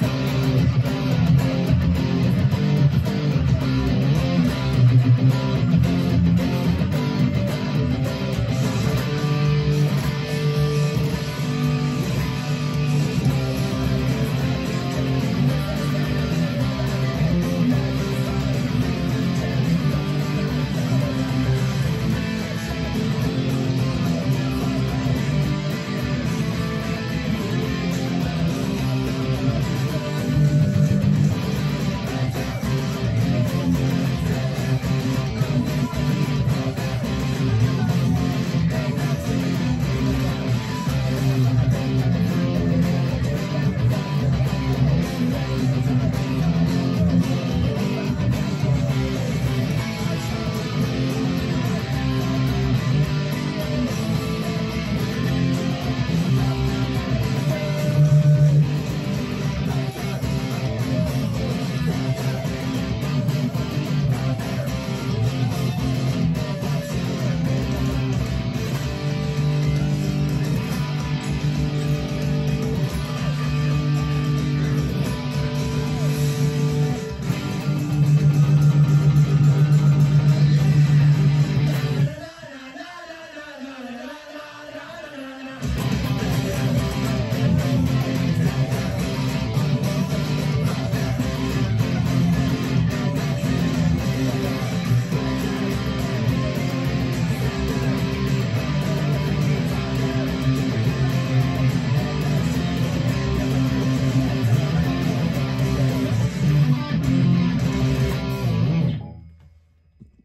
Bye.